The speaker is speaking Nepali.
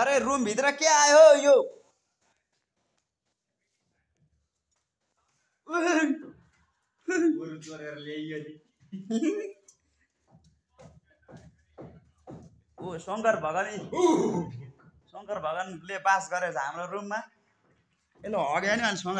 अरे रूम भित्र के आयो यो। ऊ शङ्कर भगनी शङ्कर भगवानले पास गरेछ हाम्रो रुममा। यसले हग्यो नि अनि शङ्कर।